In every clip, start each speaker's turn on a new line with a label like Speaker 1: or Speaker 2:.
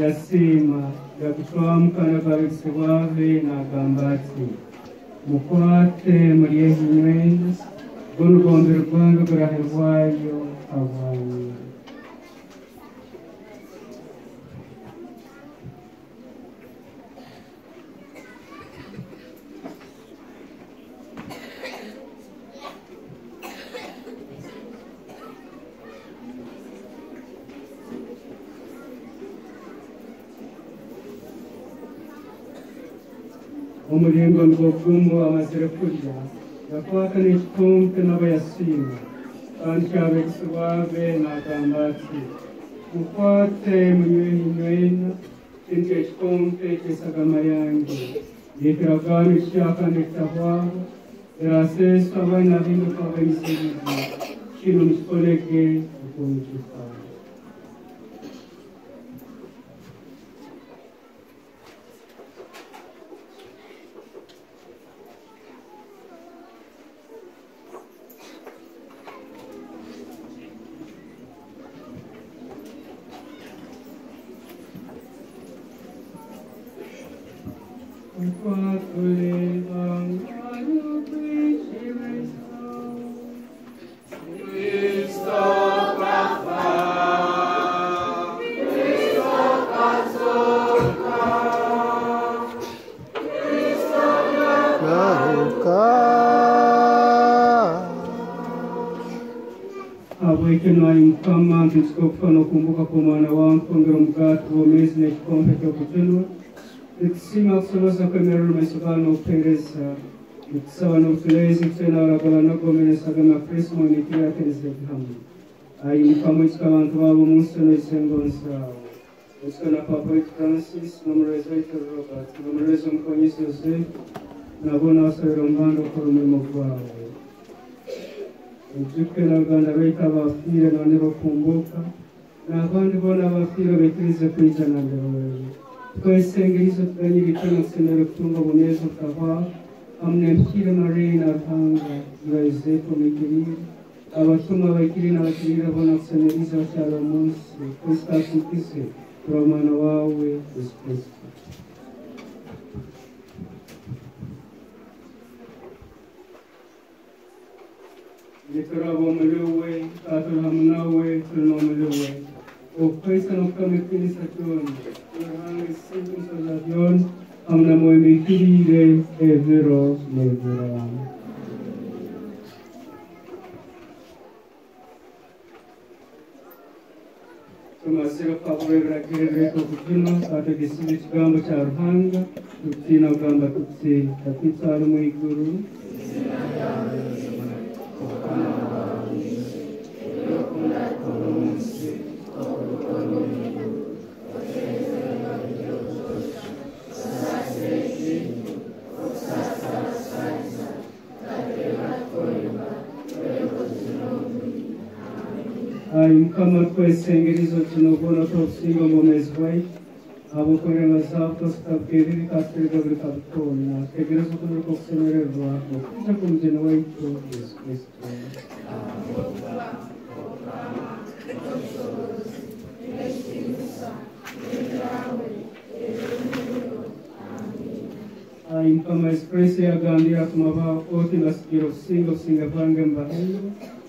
Speaker 1: yasima yakutwamu kana karitsi wave nagamba ati mukwate murye hinywe rwo rugombe rwange rurahe rwayo abantu omulingon mgokumu amazire kulya yakwakana ekitonke n'abayasiima ankyawe swabe n'agamba ati ukwate munywehinywena kintu ekitonke ke sagamayangi ekiragaano ekikyakana ekitahwaho erasesa abaana abinduka abayisirizi kino mukikolege okwomukifaa Askofu anakumbuka kwa mwana wao mpongera mkate wa mezi na kikombe cha kuchelwa ekisinookusoboza okwemera olumesibwa n'okutereeza ekisaba n'obutuleezi ekitena olagala n'okugomeresaga makrisimu nekiratereza ebihamu ayinikamu ekikabantu b'ab'omunsi n'ekisengonzaawo ekikona papa wetu francis n'omulwezi wetu robert n'omulwezi omukonyesa ze nabo n'abasobera omubanda okukola omulimu gwabwe ejjuke n'oluganda lwaita abafiire none bakumbuuka n'abandi boona abafiire bekkirize kuyita nanderoweyo baikirize kwija na mbere twesengerizo tuganye ibitano kusemera kutunga ubuneza ukahwaho hamwe mpire marie na ruhanga urayizefu migirire abatuma baikiri n'abakirire bona kusemeriza bacyari umunsi kristo atukize turi umwana wawe yesu kristo turaba muri we turi hamwe nawe turi no muri we ukwesa nokukamekirisa cyone turahanga isinzi musoza byone hamwe mu mikirire evero nevera tumasira kwakureberakirere kokukino ategesize ikigambo cya ruhanga tutina kugamba tuti tatwitsara mu iguru mukama twesengereza oti nogona que omwomezi wai abokorema zaatositakwiriri kaserega buri kabutona tegereza okubura kokusemererwa okuja kumugeni waitu yesu kristo mukama yesu kristo yagambira kumaba oti nasigira okusinga okusinga vange mubahaiyo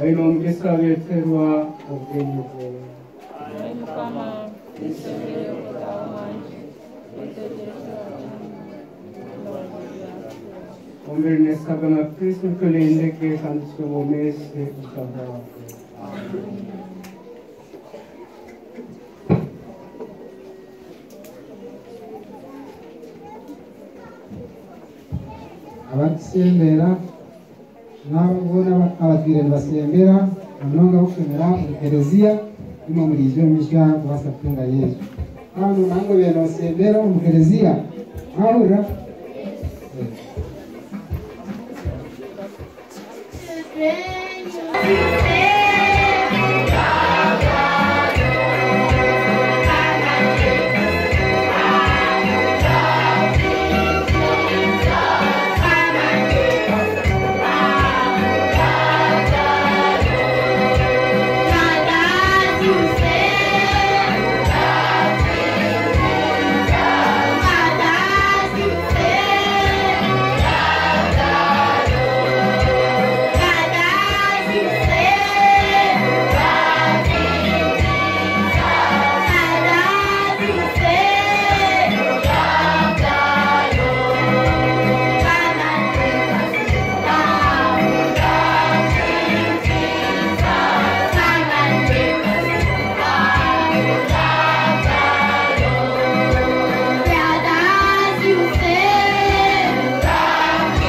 Speaker 1: ugenenye na kosa Lero Kristo nyekuye jensi aino mugesa beterwa ubwenge bwawe ombere nesaga na kristo tulindeke kandi tubomese ukavaho
Speaker 2: nabona abatire nibasembera baseembera munonga okushemera buli ima omuri ijo emisha kubaasa kutunga yesu. Kandi nange obeera oseembera omu kereziya.